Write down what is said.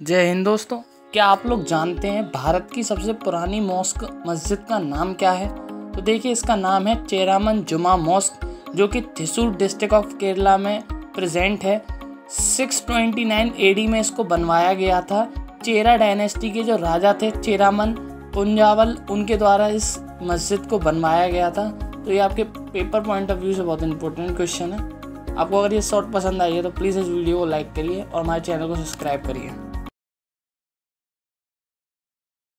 जय हिंद दोस्तों। क्या आप लोग जानते हैं भारत की सबसे पुरानी मॉस्क मस्जिद का नाम क्या है? तो देखिए, इसका नाम है चेरामन जुमा मॉस्क, जो कि थिसूर डिस्ट्रिक्ट ऑफ़ केरला में प्रेजेंट है। 629 एडी में इसको बनवाया गया था। चेरा डायनेस्टी के जो राजा थे, चेरामन पुंजावल, उनके द्वारा इस मस्जिद को बनवाया गया था। तो ये आपके पेपर पॉइंट ऑफ़ व्यू से बहुत इंपॉर्टेंट क्वेश्चन है। आपको अगर ये शॉर्ट पसंद आई है तो प्लीज़ इस वीडियो को लाइक करिए और हमारे चैनल को सब्सक्राइब करिए।